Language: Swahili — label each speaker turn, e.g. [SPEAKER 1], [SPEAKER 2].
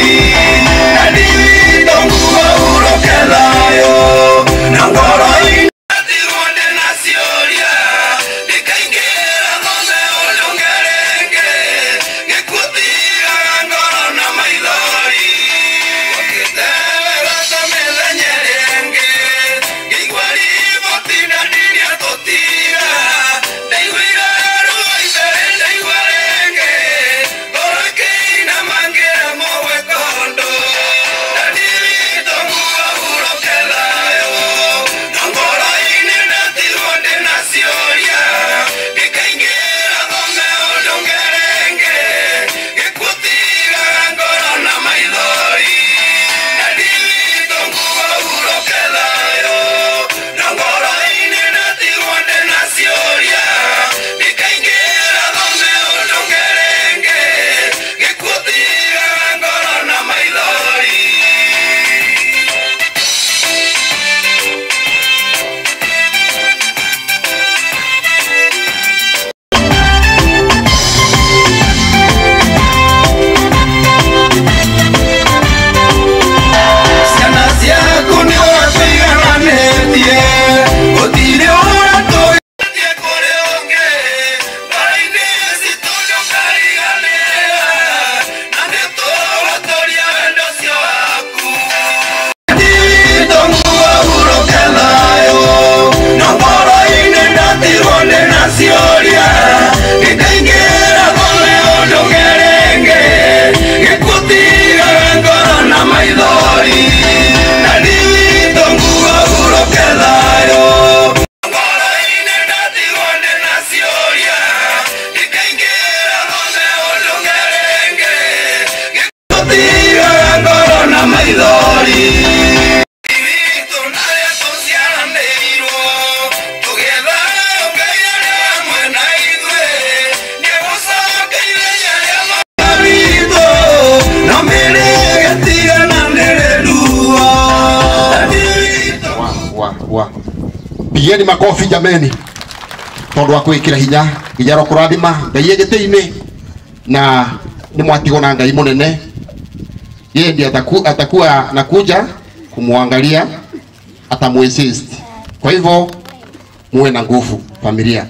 [SPEAKER 1] Yeah. Pigeni makofi jameni. Tondu wa kwikira hinya ijaro ro kurathima ngai giti-ini na ni mwatigo na ngai munene. Yeye ndiye ataku, atakuwa nakuja kumwangalia atamwesist. Kwa hivyo muwe na nguvu familia